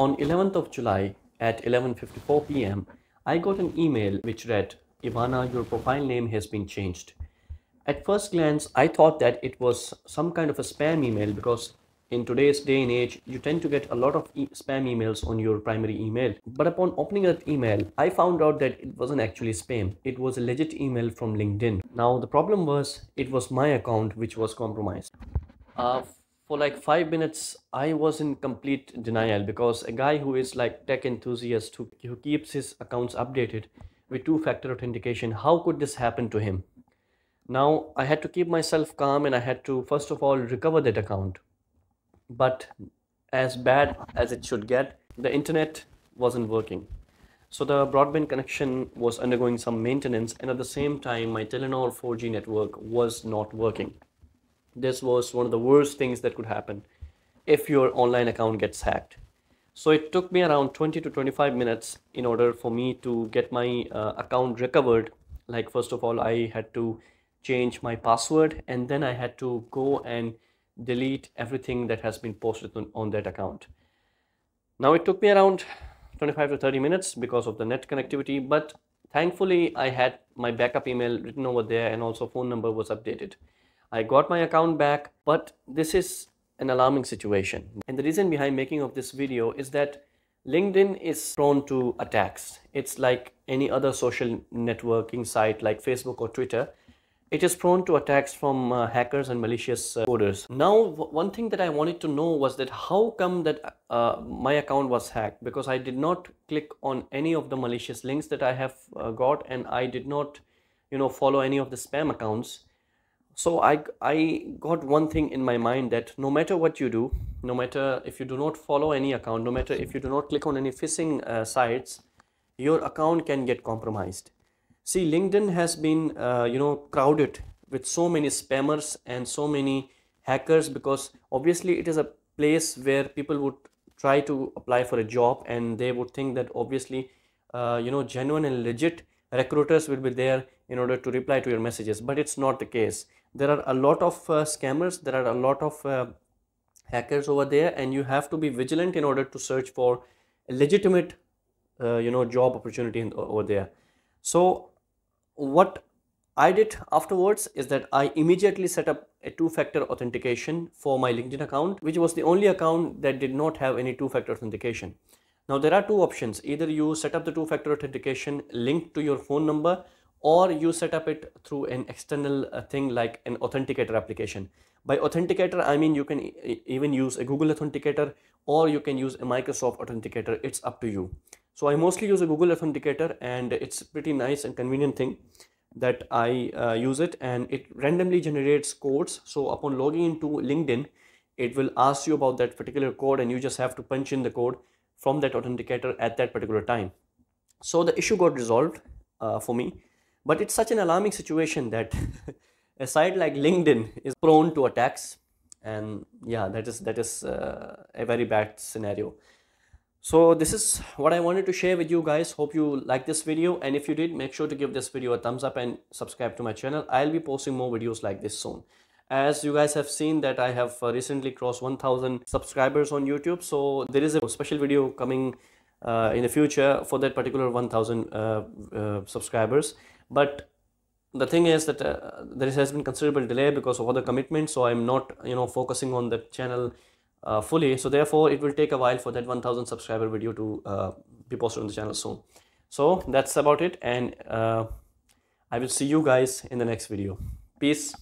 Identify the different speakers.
Speaker 1: On 11th of July at 11:54 p.m., I got an email which read, "Irfan, your profile name has been changed." At first glance, I thought that it was some kind of a spam email because in today's day and age, you tend to get a lot of e spam emails on your primary email. But upon opening that email, I found out that it wasn't actually spam. It was a legit email from LinkedIn. Now, the problem was it was my account which was compromised. Uh, for like five minutes, I was in complete denial because a guy who is like tech enthusiast who, who keeps his accounts updated with two-factor authentication, how could this happen to him? Now I had to keep myself calm and I had to first of all recover that account. But as bad as it should get, the internet wasn't working. So the broadband connection was undergoing some maintenance and at the same time my Telenor 4G network was not working. This was one of the worst things that could happen if your online account gets hacked. So it took me around 20 to 25 minutes in order for me to get my uh, account recovered. Like first of all, I had to change my password and then I had to go and delete everything that has been posted on, on that account. Now it took me around 25 to 30 minutes because of the net connectivity, but thankfully I had my backup email written over there and also phone number was updated. I got my account back, but this is an alarming situation. And the reason behind making of this video is that LinkedIn is prone to attacks. It's like any other social networking site like Facebook or Twitter it is prone to attacks from uh, hackers and malicious uh, coders. Now, one thing that I wanted to know was that how come that uh, my account was hacked? Because I did not click on any of the malicious links that I have uh, got and I did not, you know, follow any of the spam accounts. So I, I got one thing in my mind that no matter what you do, no matter if you do not follow any account, no matter if you do not click on any phishing uh, sites, your account can get compromised. See, LinkedIn has been, uh, you know, crowded with so many spammers and so many hackers because obviously it is a place where people would try to apply for a job and they would think that obviously, uh, you know, genuine and legit recruiters will be there in order to reply to your messages. But it's not the case. There are a lot of uh, scammers. There are a lot of uh, hackers over there and you have to be vigilant in order to search for a legitimate, uh, you know, job opportunity in, over there. So what I did afterwards is that I immediately set up a two-factor authentication for my LinkedIn account, which was the only account that did not have any two-factor authentication. Now there are two options. Either you set up the two-factor authentication linked to your phone number or you set up it through an external uh, thing like an authenticator application. By authenticator, I mean you can e even use a Google Authenticator or you can use a Microsoft Authenticator. It's up to you. So I mostly use a Google Authenticator and it's pretty nice and convenient thing that I uh, use it and it randomly generates codes. So upon logging into LinkedIn, it will ask you about that particular code and you just have to punch in the code from that authenticator at that particular time. So the issue got resolved uh, for me, but it's such an alarming situation that a site like LinkedIn is prone to attacks. And yeah, that is, that is uh, a very bad scenario. So this is what i wanted to share with you guys. Hope you like this video. And if you did make sure to give this video a thumbs up and subscribe to my channel. I'll be posting more videos like this soon as you guys have seen that i have uh, recently crossed 1000 subscribers on youtube so there is a special video coming uh, in the future for that particular 1000 uh, uh, subscribers but the thing is that uh, there has been considerable delay because of other commitments so i'm not you know focusing on the channel uh, fully. So therefore, it will take a while for that 1000 subscriber video to be posted on the channel soon. So that's about it. And I will see you guys in the next video. Peace.